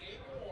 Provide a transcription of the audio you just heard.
game